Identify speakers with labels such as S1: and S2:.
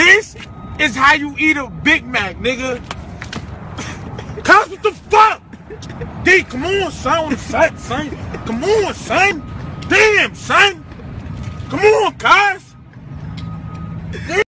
S1: This is how you eat a Big Mac, nigga. Cuz, what the fuck? D, come on, son. son, son. Come on, son. Damn, son. Come on, cuz.